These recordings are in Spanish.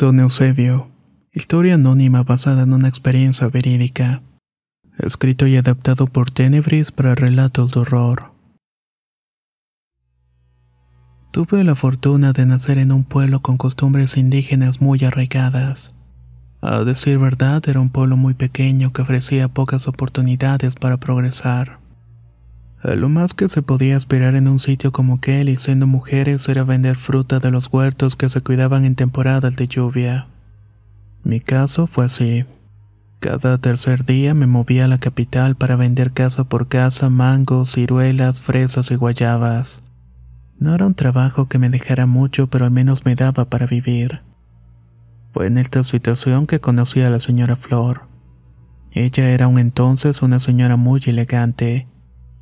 Don Eusebio. Historia anónima basada en una experiencia verídica. Escrito y adaptado por Tenebris para relatos de horror. Tuve la fortuna de nacer en un pueblo con costumbres indígenas muy arraigadas. A decir verdad, era un pueblo muy pequeño que ofrecía pocas oportunidades para progresar. A lo más que se podía esperar en un sitio como aquel y siendo mujeres era vender fruta de los huertos que se cuidaban en temporadas de lluvia. Mi caso fue así. Cada tercer día me movía a la capital para vender casa por casa mangos, ciruelas, fresas y guayabas. No era un trabajo que me dejara mucho, pero al menos me daba para vivir. Fue en esta situación que conocí a la señora Flor. Ella era un entonces una señora muy elegante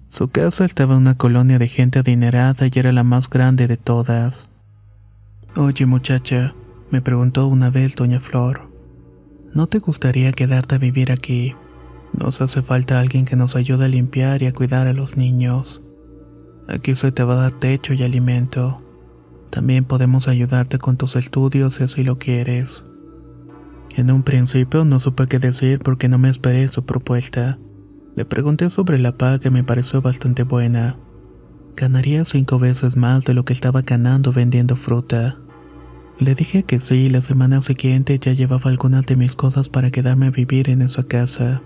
su casa estaba en una colonia de gente adinerada y era la más grande de todas. Oye muchacha, me preguntó una vez doña Flor, ¿no te gustaría quedarte a vivir aquí? Nos hace falta alguien que nos ayude a limpiar y a cuidar a los niños. Aquí se te va a dar techo y alimento. También podemos ayudarte con tus estudios si así lo quieres. En un principio no supe qué decir porque no me esperé su propuesta. Le pregunté sobre la paga que me pareció bastante buena. Ganaría cinco veces más de lo que estaba ganando vendiendo fruta. Le dije que sí y la semana siguiente ya llevaba algunas de mis cosas para quedarme a vivir en esa casa.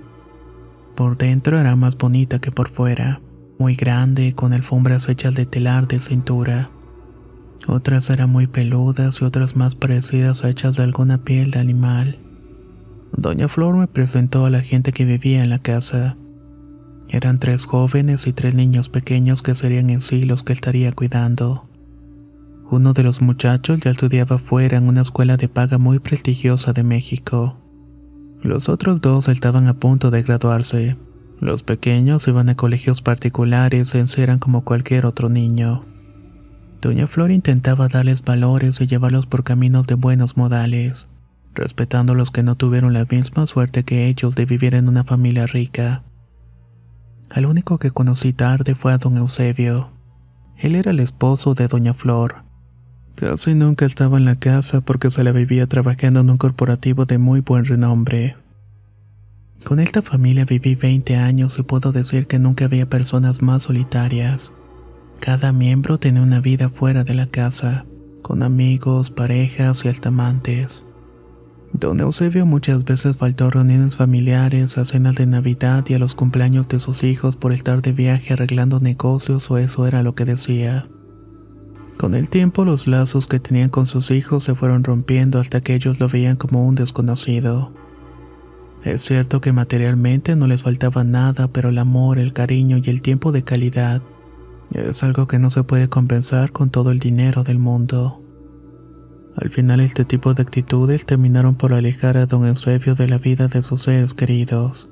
Por dentro era más bonita que por fuera, muy grande, con alfombras hechas de telar de cintura. Otras eran muy peludas y otras más parecidas a hechas de alguna piel de animal. Doña Flor me presentó a la gente que vivía en la casa. Eran tres jóvenes y tres niños pequeños que serían en sí los que estaría cuidando. Uno de los muchachos ya estudiaba fuera en una escuela de paga muy prestigiosa de México. Los otros dos estaban a punto de graduarse. Los pequeños iban a colegios particulares y eran como cualquier otro niño. Doña Flor intentaba darles valores y llevarlos por caminos de buenos modales, respetando a los que no tuvieron la misma suerte que ellos de vivir en una familia rica. Al único que conocí tarde fue a don Eusebio. Él era el esposo de doña Flor. Casi nunca estaba en la casa porque se la vivía trabajando en un corporativo de muy buen renombre. Con esta familia viví 20 años y puedo decir que nunca había personas más solitarias. Cada miembro tenía una vida fuera de la casa, con amigos, parejas y altamantes. Don Eusebio muchas veces faltó a reuniones familiares, a cenas de Navidad y a los cumpleaños de sus hijos por estar de viaje arreglando negocios o eso era lo que decía. Con el tiempo los lazos que tenían con sus hijos se fueron rompiendo hasta que ellos lo veían como un desconocido. Es cierto que materialmente no les faltaba nada, pero el amor, el cariño y el tiempo de calidad es algo que no se puede compensar con todo el dinero del mundo. Al final este tipo de actitudes terminaron por alejar a don Eusebio de la vida de sus seres queridos.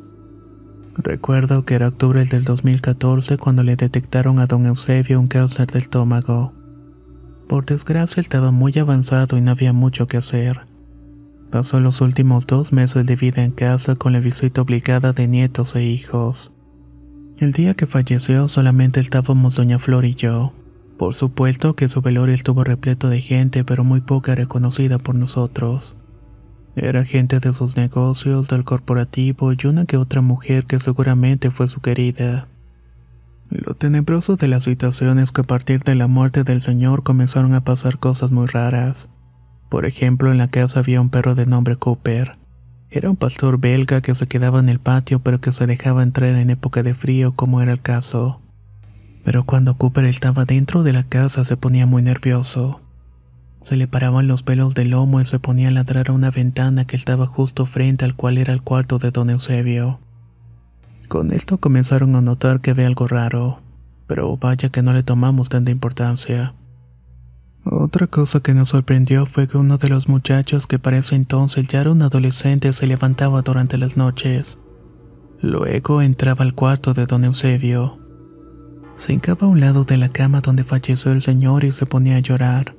Recuerdo que era octubre del 2014 cuando le detectaron a don Eusebio un cáncer del estómago. Por desgracia estaba muy avanzado y no había mucho que hacer. Pasó los últimos dos meses de vida en casa con la visita obligada de nietos e hijos. El día que falleció solamente estábamos doña Flor y yo. Por supuesto que su velorio estuvo repleto de gente, pero muy poca reconocida por nosotros. Era gente de sus negocios, del corporativo y una que otra mujer que seguramente fue su querida. Lo tenebroso de la situación es que a partir de la muerte del señor comenzaron a pasar cosas muy raras. Por ejemplo, en la casa había un perro de nombre Cooper. Era un pastor belga que se quedaba en el patio pero que se dejaba entrar en época de frío como era el caso. Pero cuando Cooper estaba dentro de la casa se ponía muy nervioso. Se le paraban los pelos del lomo y se ponía a ladrar a una ventana que estaba justo frente al cual era el cuarto de don Eusebio. Con esto comenzaron a notar que había algo raro, pero vaya que no le tomamos tanta importancia. Otra cosa que nos sorprendió fue que uno de los muchachos que para ese entonces ya era un adolescente se levantaba durante las noches. Luego entraba al cuarto de don Eusebio. Se hincaba a un lado de la cama donde falleció el señor y se ponía a llorar.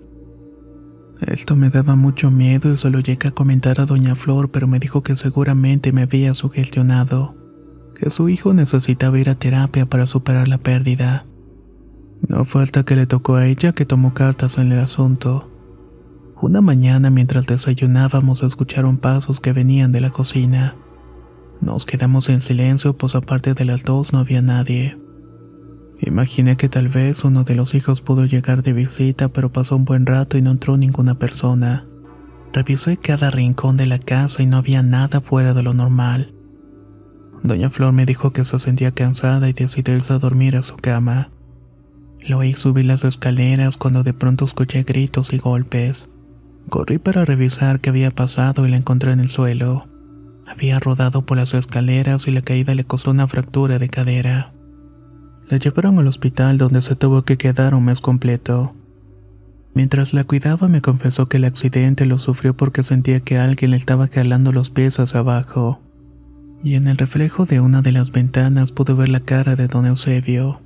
Esto me daba mucho miedo y solo llegué a comentar a doña Flor, pero me dijo que seguramente me había sugestionado, que su hijo necesitaba ir a terapia para superar la pérdida. No fue hasta que le tocó a ella que tomó cartas en el asunto. Una mañana mientras desayunábamos escucharon pasos que venían de la cocina. Nos quedamos en silencio, pues aparte de las dos no había nadie. Imaginé que tal vez uno de los hijos pudo llegar de visita, pero pasó un buen rato y no entró ninguna persona. Revisé cada rincón de la casa y no había nada fuera de lo normal. Doña Flor me dijo que se sentía cansada y decidió irse a dormir a su cama. Lo oí subir las escaleras cuando de pronto escuché gritos y golpes. Corrí para revisar qué había pasado y la encontré en el suelo. Había rodado por las escaleras y la caída le costó una fractura de cadera. La llevaron al hospital donde se tuvo que quedar un mes completo. Mientras la cuidaba me confesó que el accidente lo sufrió porque sentía que alguien le estaba jalando los pies hacia abajo. Y en el reflejo de una de las ventanas pude ver la cara de don Eusebio.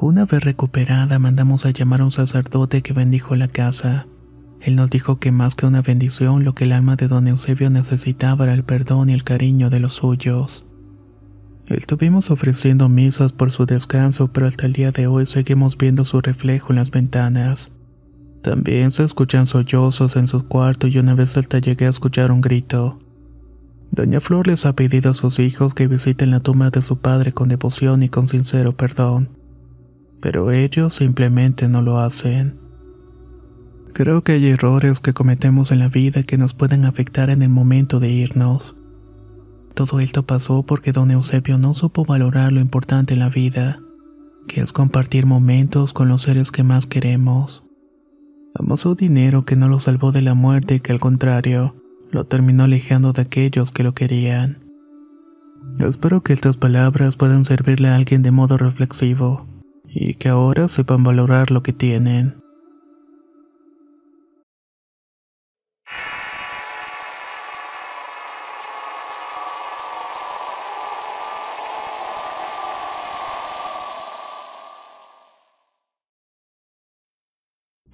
Una vez recuperada mandamos a llamar a un sacerdote que bendijo la casa. Él nos dijo que más que una bendición lo que el alma de don Eusebio necesitaba era el perdón y el cariño de los suyos. Estuvimos ofreciendo misas por su descanso, pero hasta el día de hoy seguimos viendo su reflejo en las ventanas. También se escuchan sollozos en su cuarto y una vez hasta llegué a escuchar un grito. Doña Flor les ha pedido a sus hijos que visiten la tumba de su padre con devoción y con sincero perdón, pero ellos simplemente no lo hacen. Creo que hay errores que cometemos en la vida que nos pueden afectar en el momento de irnos. Todo esto pasó porque don Eusebio no supo valorar lo importante en la vida, que es compartir momentos con los seres que más queremos. Amasó dinero que no lo salvó de la muerte y que al contrario, lo terminó alejando de aquellos que lo querían. Espero que estas palabras puedan servirle a alguien de modo reflexivo y que ahora sepan valorar lo que tienen.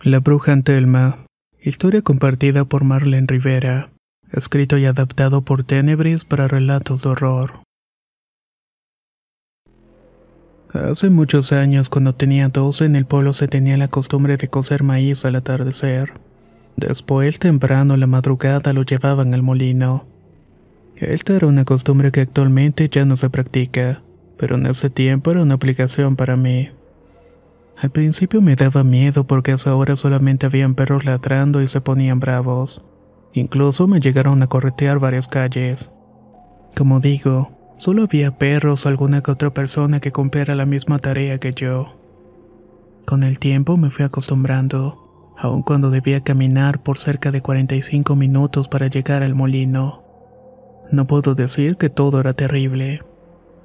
La bruja Antelma. Historia compartida por Marlene Rivera. Escrito y adaptado por Tenebris para relatos de horror. Hace muchos años, cuando tenía 12, en el pueblo se tenía la costumbre de cocer maíz al atardecer. Después, temprano en la madrugada, lo llevaban al molino. Esta era una costumbre que actualmente ya no se practica, pero en ese tiempo era una aplicación para mí. Al principio me daba miedo porque a esa hora solamente habían perros ladrando y se ponían bravos. Incluso me llegaron a corretear varias calles. Como digo, solo había perros o alguna que otra persona que cumpliera la misma tarea que yo. Con el tiempo me fui acostumbrando, aun cuando debía caminar por cerca de 45 minutos para llegar al molino. No puedo decir que todo era terrible.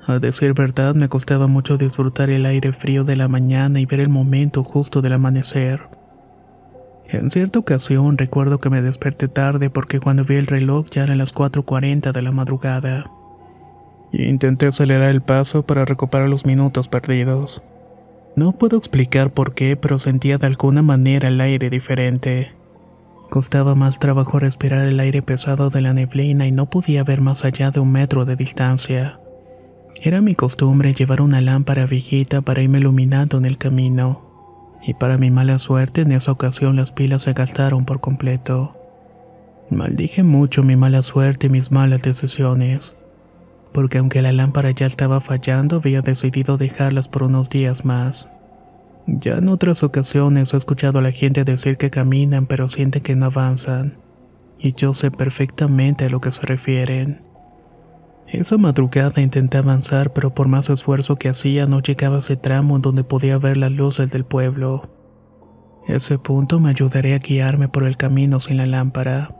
A decir verdad, me costaba mucho disfrutar el aire frío de la mañana y ver el momento justo del amanecer. En cierta ocasión recuerdo que me desperté tarde porque cuando vi el reloj ya eran las 4.40 de la madrugada. intenté acelerar el paso para recuperar los minutos perdidos. No puedo explicar por qué, pero sentía de alguna manera el aire diferente. Costaba más trabajo respirar el aire pesado de la neblina y no podía ver más allá de un metro de distancia. Era mi costumbre llevar una lámpara viejita para irme iluminando en el camino, y para mi mala suerte en esa ocasión las pilas se gastaron por completo. Maldije mucho mi mala suerte y mis malas decisiones, porque aunque la lámpara ya estaba fallando, había decidido dejarlas por unos días más. Ya en otras ocasiones he escuchado a la gente decir que caminan pero sienten que no avanzan, y yo sé perfectamente a lo que se refieren. Esa madrugada intenté avanzar, pero por más esfuerzo que hacía no llegaba a ese tramo en donde podía ver las luces del pueblo. Ese punto me ayudaría a guiarme por el camino sin la lámpara.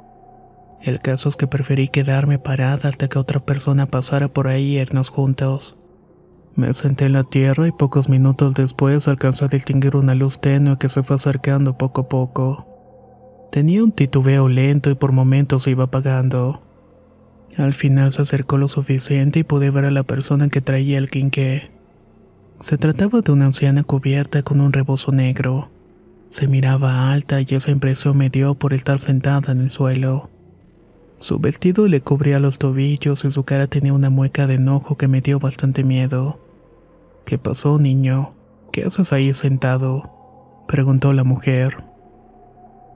El caso es que preferí quedarme parada hasta que otra persona pasara por ahí y irnos juntos. Me senté en la tierra y pocos minutos después alcanzé a distinguir una luz tenue que se fue acercando poco a poco. Tenía un titubeo lento y por momentos se iba apagando. Al final se acercó lo suficiente y pude ver a la persona que traía el quinqué. Se trataba de una anciana cubierta con un rebozo negro. Se miraba alta y esa impresión me dio por estar sentada en el suelo. Su vestido le cubría los tobillos y su cara tenía una mueca de enojo que me dio bastante miedo. ¿Qué pasó, niño? ¿Qué haces ahí sentado? preguntó la mujer.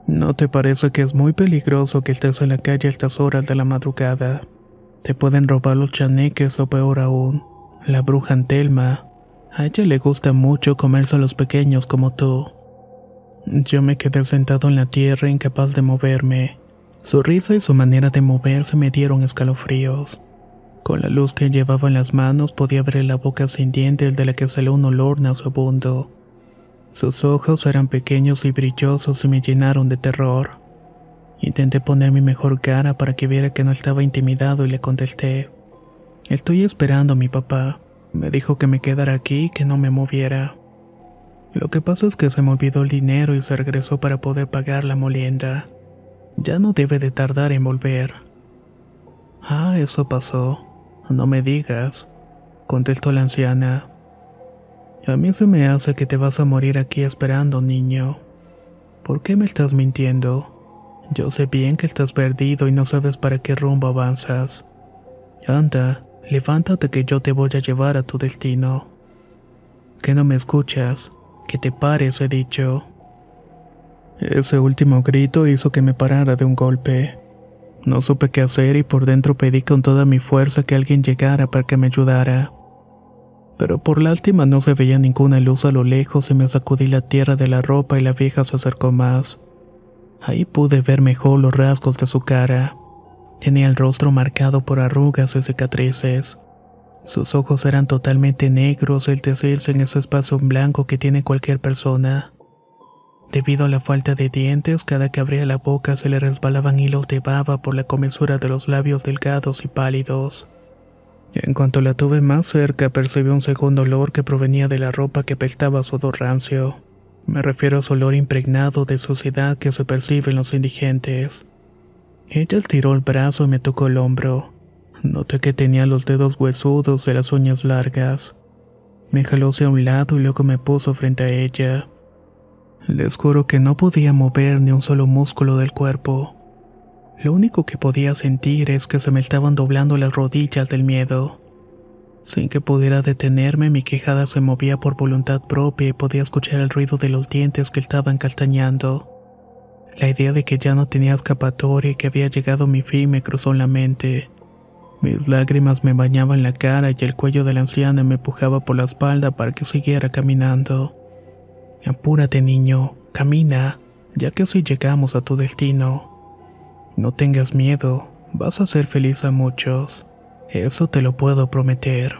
¿No te parece que es muy peligroso que estés en la calle a estas horas de la madrugada? Te pueden robar los chaneques o peor aún, la bruja Antelma. A ella le gusta mucho comerse a los pequeños como tú. Yo me quedé sentado en la tierra incapaz de moverme. Su risa y su manera de moverse me dieron escalofríos. Con la luz que llevaba en las manos podía ver la boca sin dientes de la que salió un olor nauseabundo. Sus ojos eran pequeños y brillosos y me llenaron de terror. Intenté poner mi mejor cara para que viera que no estaba intimidado y le contesté. Estoy esperando a mi papá. Me dijo que me quedara aquí y que no me moviera. Lo que pasa es que se me olvidó el dinero y se regresó para poder pagar la molienda. Ya no debe de tardar en volver. Ah, eso pasó. No me digas, contestó la anciana. A mí se me hace que te vas a morir aquí esperando, niño. ¿Por qué me estás mintiendo? Yo sé bien que estás perdido y no sabes para qué rumbo avanzas. Anda, levántate que yo te voy a llevar a tu destino. ¿Que no me escuchas? Que te pares, he dicho. Ese último grito hizo que me parara de un golpe. No supe qué hacer y por dentro pedí con toda mi fuerza que alguien llegara para que me ayudara. Pero por lástima no se veía ninguna luz a lo lejos y me sacudí la tierra de la ropa y la vieja se acercó más. Ahí pude ver mejor los rasgos de su cara. Tenía el rostro marcado por arrugas y cicatrices. Sus ojos eran totalmente negros, el decirse en ese espacio blanco que tiene cualquier persona. Debido a la falta de dientes, cada que abría la boca se le resbalaban hilos de baba por la comensura de los labios delgados y pálidos. En cuanto la tuve más cerca, percibí un segundo olor que provenía de la ropa que pestaba sudor rancio. Me refiero a su olor impregnado de suciedad que se percibe en los indigentes. Ella tiró el brazo y me tocó el hombro. Noté que tenía los dedos huesudos y las uñas largas. Me jaló hacia un lado y luego me puso frente a ella. Les juro que no podía mover ni un solo músculo del cuerpo. Lo único que podía sentir es que se me estaban doblando las rodillas del miedo. Sin que pudiera detenerme, mi quejada se movía por voluntad propia y podía escuchar el ruido de los dientes que estaban castañando. La idea de que ya no tenía escapatoria y que había llegado mi fin me cruzó en la mente. Mis lágrimas me bañaban la cara y el cuello de la anciana me empujaba por la espalda para que siguiera caminando. Apúrate, niño, camina, ya que así llegamos a tu destino. No tengas miedo, vas a ser feliz a muchos. Eso te lo puedo prometer.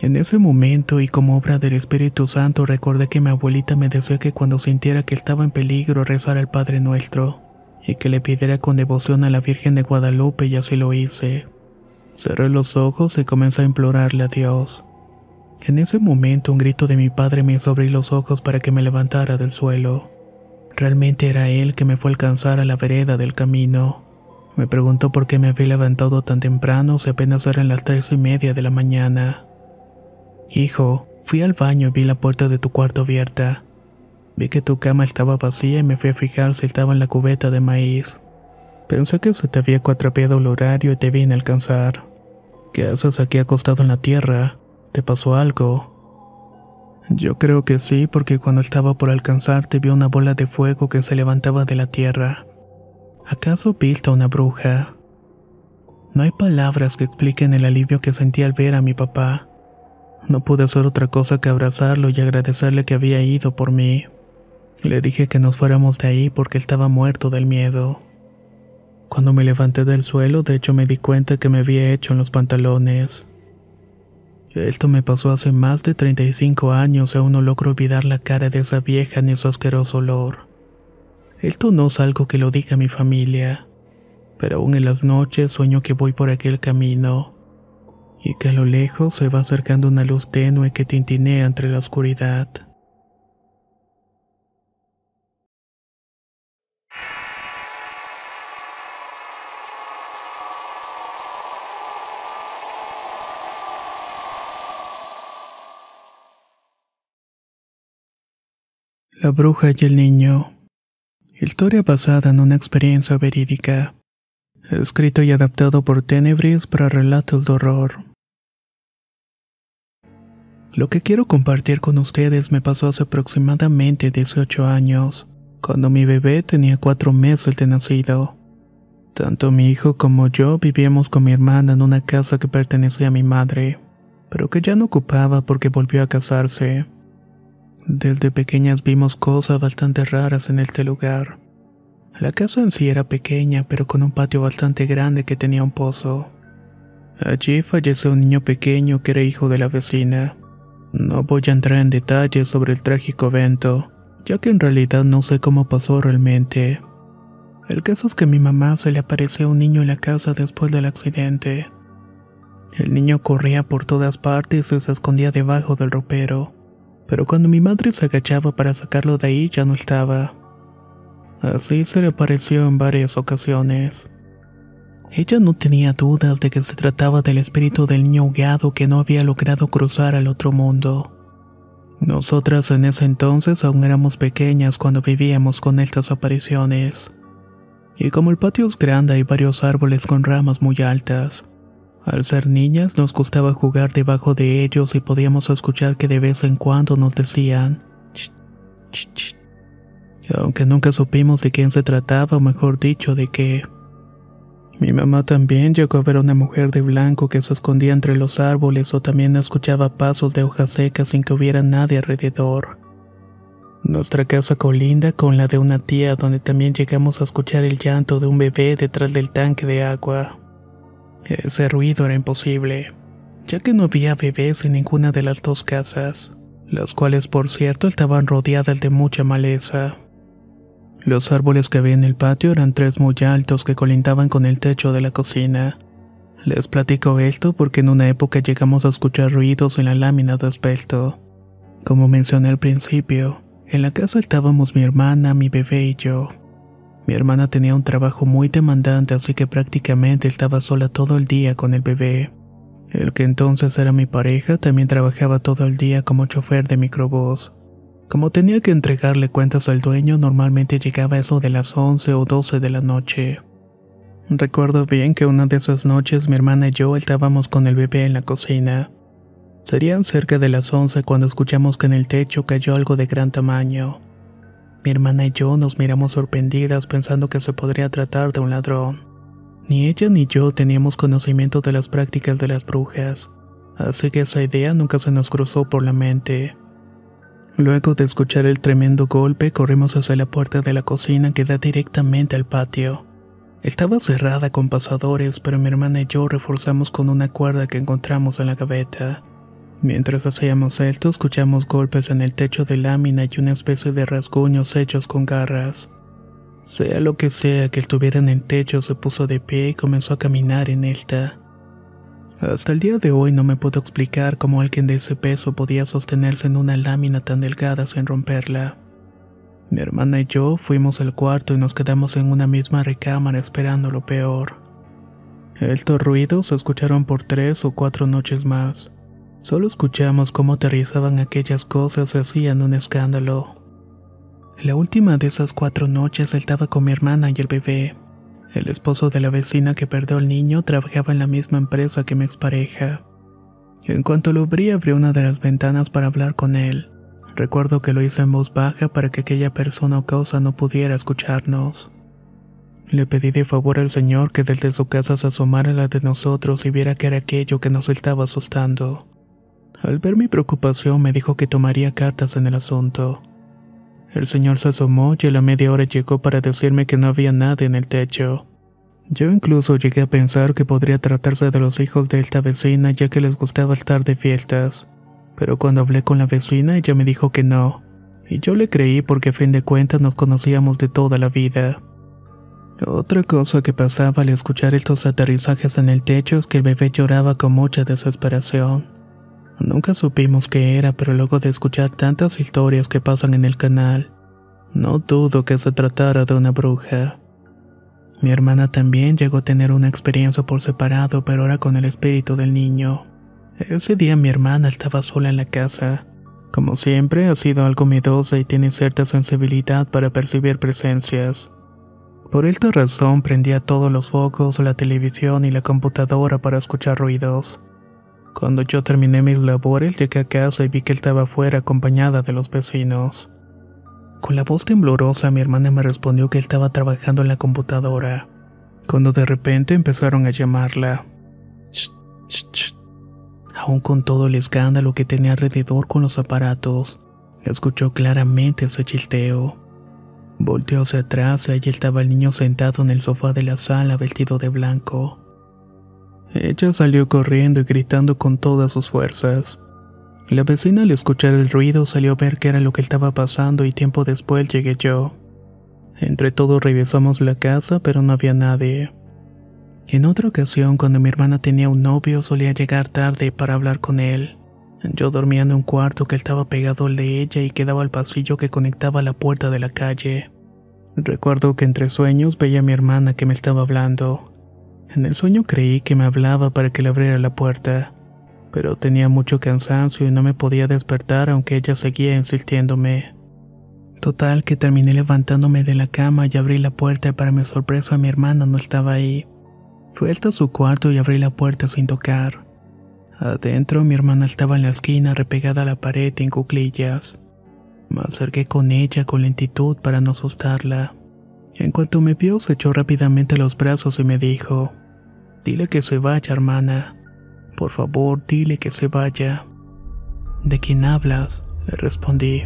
En ese momento y como obra del Espíritu Santo recordé que mi abuelita me decía que cuando sintiera que estaba en peligro rezara al Padre Nuestro y que le pidiera con devoción a la Virgen de Guadalupe y así lo hice. Cerré los ojos y comencé a implorarle a Dios. En ese momento un grito de mi padre me hizo abrir los ojos para que me levantara del suelo. Realmente era él que me fue a alcanzar a la vereda del camino. Me preguntó por qué me había levantado tan temprano si apenas eran las tres y media de la mañana. Hijo, fui al baño y vi la puerta de tu cuarto abierta. Vi que tu cama estaba vacía y me fui a fijar si estaba en la cubeta de maíz. Pensé que se te había cuatrapeado el horario y te vine a alcanzar. ¿Qué haces aquí acostado en la tierra? ¿Te pasó algo? Yo creo que sí, porque cuando estaba por alcanzarte vi una bola de fuego que se levantaba de la tierra. ¿Acaso viste a una bruja? No hay palabras que expliquen el alivio que sentí al ver a mi papá. No pude hacer otra cosa que abrazarlo y agradecerle que había ido por mí. Le dije que nos fuéramos de ahí porque estaba muerto del miedo. Cuando me levanté del suelo, de hecho me di cuenta que me había hecho en los pantalones. Esto me pasó hace más de 35 años y aún no logro olvidar la cara de esa vieja ni su asqueroso olor. Esto no es algo que lo diga mi familia, pero aún en las noches sueño que voy por aquel camino y que a lo lejos se va acercando una luz tenue que tintinea entre la oscuridad. La bruja y el niño. Historia basada en una experiencia verídica. Escrito y adaptado por Tenebris para relatos de horror. Lo que quiero compartir con ustedes me pasó hace aproximadamente 18 años, cuando mi bebé tenía cuatro meses de nacido. Tanto mi hijo como yo vivíamos con mi hermana en una casa que pertenecía a mi madre, pero que ya no ocupaba porque volvió a casarse. Desde pequeñas vimos cosas bastante raras en este lugar. La casa en sí era pequeña, pero con un patio bastante grande que tenía un pozo. Allí falleció un niño pequeño que era hijo de la vecina. No voy a entrar en detalles sobre el trágico evento, ya que en realidad no sé cómo pasó realmente. El caso es que a mi mamá se le apareció un niño en la casa después del accidente. El niño corría por todas partes y se escondía debajo del ropero, pero cuando mi madre se agachaba para sacarlo de ahí ya no estaba. Así se le apareció en varias ocasiones. Ella no tenía dudas de que se trataba del espíritu del niño ahogado que no había logrado cruzar al otro mundo. Nosotras en ese entonces aún éramos pequeñas cuando vivíamos con estas apariciones. Y como el patio es grande hay varios árboles con ramas muy altas. Al ser niñas nos gustaba jugar debajo de ellos y podíamos escuchar que de vez en cuando nos decían ch, ch, ch. Aunque nunca supimos de quién se trataba o mejor dicho de qué. Mi mamá también llegó a ver a una mujer de blanco que se escondía entre los árboles o también escuchaba pasos de hojas secas sin que hubiera nadie alrededor. Nuestra casa colinda con la de una tía donde también llegamos a escuchar el llanto de un bebé detrás del tanque de agua. Ese ruido era imposible, ya que no había bebés en ninguna de las dos casas, las cuales por cierto estaban rodeadas de mucha maleza. Los árboles que había en el patio eran tres muy altos que colindaban con el techo de la cocina. Les platico esto porque en una época llegamos a escuchar ruidos en la lámina de asbesto. Como mencioné al principio, en la casa estábamos mi hermana, mi bebé y yo. Mi hermana tenía un trabajo muy demandante así que prácticamente estaba sola todo el día con el bebé. El que entonces era mi pareja también trabajaba todo el día como chofer de microbús. Como tenía que entregarle cuentas al dueño, normalmente llegaba eso de las 11 o 12 de la noche. Recuerdo bien que una de esas noches mi hermana y yo estábamos con el bebé en la cocina. Serían cerca de las 11 cuando escuchamos que en el techo cayó algo de gran tamaño. Mi hermana y yo nos miramos sorprendidas pensando que se podría tratar de un ladrón. Ni ella ni yo teníamos conocimiento de las prácticas de las brujas, así que esa idea nunca se nos cruzó por la mente. Luego de escuchar el tremendo golpe, corrimos hacia la puerta de la cocina que da directamente al patio. Estaba cerrada con pasadores, pero mi hermana y yo reforzamos con una cuerda que encontramos en la gaveta. Mientras hacíamos esto, escuchamos golpes en el techo de lámina y una especie de rasguños hechos con garras. Sea lo que sea que estuviera en el techo, se puso de pie y comenzó a caminar en esta. Hasta el día de hoy no me puedo explicar cómo alguien de ese peso podía sostenerse en una lámina tan delgada sin romperla. Mi hermana y yo fuimos al cuarto y nos quedamos en una misma recámara esperando lo peor. Estos ruidos se escucharon por tres o cuatro noches más. Solo escuchamos cómo aterrizaban aquellas cosas y hacían un escándalo. La última de esas cuatro noches estaba con mi hermana y el bebé. El esposo de la vecina que perdió al niño trabajaba en la misma empresa que mi expareja. En cuanto lo abrí, abrí una de las ventanas para hablar con él. Recuerdo que lo hice en voz baja para que aquella persona o causa no pudiera escucharnos. Le pedí de favor al señor que desde su casa se asomara a la de nosotros y viera que era aquello que nos estaba asustando. Al ver mi preocupación me dijo que tomaría cartas en el asunto. El señor se asomó y a la media hora llegó para decirme que no había nada en el techo. Yo incluso llegué a pensar que podría tratarse de los hijos de esta vecina ya que les gustaba estar de fiestas. Pero cuando hablé con la vecina ella me dijo que no. Y yo le creí porque a fin de cuentas nos conocíamos de toda la vida. Otra cosa que pasaba al escuchar estos aterrizajes en el techo es que el bebé lloraba con mucha desesperación. Nunca supimos qué era, pero luego de escuchar tantas historias que pasan en el canal, no dudo que se tratara de una bruja. Mi hermana también llegó a tener una experiencia por separado, pero ahora con el espíritu del niño. Ese día mi hermana estaba sola en la casa. Como siempre, ha sido algo miedosa y tiene cierta sensibilidad para percibir presencias. Por esta razón prendía todos los focos, la televisión y la computadora para escuchar ruidos. Cuando yo terminé mis labores, llegué a casa y vi que él estaba afuera acompañada de los vecinos. Con la voz temblorosa mi hermana me respondió que estaba trabajando en la computadora, cuando de repente empezaron a llamarla. Aún con todo el escándalo que tenía alrededor con los aparatos, escuchó claramente su chisteo. Volteó hacia atrás y allí estaba el niño sentado en el sofá de la sala vestido de blanco. Ella salió corriendo y gritando con todas sus fuerzas. La vecina al escuchar el ruido salió a ver qué era lo que estaba pasando y tiempo después llegué yo. Entre todos revisamos la casa pero no había nadie. En otra ocasión, cuando mi hermana tenía un novio, solía llegar tarde para hablar con él. Yo dormía en un cuarto que estaba pegado al de ella y quedaba al pasillo que conectaba la puerta de la calle. Recuerdo que entre sueños veía a mi hermana que me estaba hablando. En el sueño creí que me hablaba para que le abriera la puerta, pero tenía mucho cansancio y no me podía despertar aunque ella seguía insistiéndome. Total que terminé levantándome de la cama y abrí la puerta para mi sorpresa mi hermana no estaba ahí. Fui hasta su cuarto y abrí la puerta sin tocar. Adentro mi hermana estaba en la esquina repegada a la pared en cuclillas. Me acerqué con ella con lentitud para no asustarla. En cuanto me vio se echó rápidamente los brazos y me dijo, Dile que se vaya, hermana. Por favor, dile que se vaya. ¿De quién hablas? Le respondí.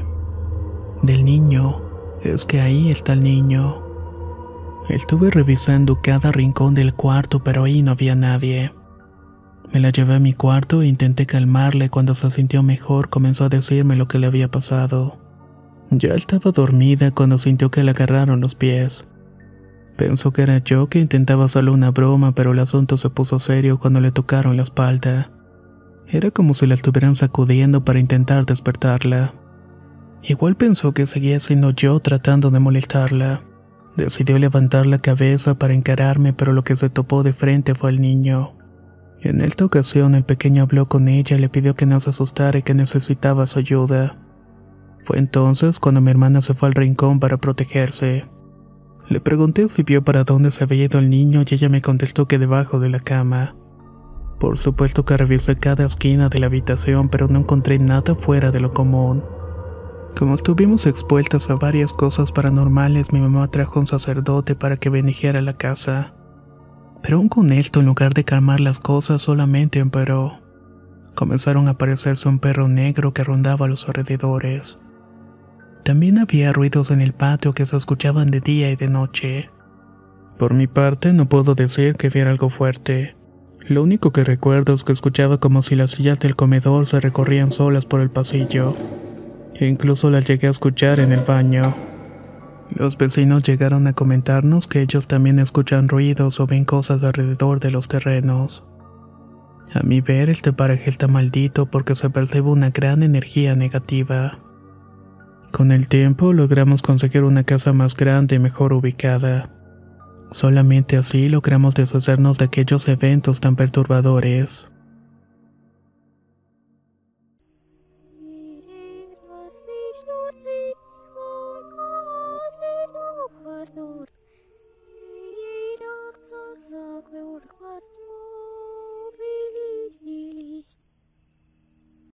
Del niño. Es que ahí está el niño. Estuve revisando cada rincón del cuarto, pero ahí no había nadie. Me la llevé a mi cuarto e intenté calmarle cuando se sintió mejor comenzó a decirme lo que le había pasado. Ya estaba dormida cuando sintió que le agarraron los pies. Pensó que era yo que intentaba hacerle una broma, pero el asunto se puso serio cuando le tocaron la espalda. Era como si la estuvieran sacudiendo para intentar despertarla. Igual pensó que seguía siendo yo tratando de molestarla. Decidió levantar la cabeza para encararme, pero lo que se topó de frente fue el niño. En esta ocasión el pequeño habló con ella y le pidió que no se asustara y que necesitaba su ayuda. Fue entonces cuando mi hermana se fue al rincón para protegerse. Le pregunté si vio para dónde se había ido el niño y ella me contestó que debajo de la cama. Por supuesto que revisé cada esquina de la habitación pero no encontré nada fuera de lo común. Como estuvimos expuestas a varias cosas paranormales, mi mamá trajo un sacerdote para que bendijera la casa. Pero aún con esto, en lugar de calmar las cosas, solamente empeoró. Comenzaron a aparecerse un perro negro que rondaba los alrededores. También había ruidos en el patio que se escuchaban de día y de noche. Por mi parte, no puedo decir que viera algo fuerte. Lo único que recuerdo es que escuchaba como si las sillas del comedor se recorrían solas por el pasillo e incluso las llegué a escuchar en el baño. Los vecinos llegaron a comentarnos que ellos también escuchan ruidos o ven cosas alrededor de los terrenos. A mi ver, este paraje está maldito porque se percibe una gran energía negativa. Con el tiempo logramos conseguir una casa más grande y mejor ubicada. Solamente así logramos deshacernos de aquellos eventos tan perturbadores.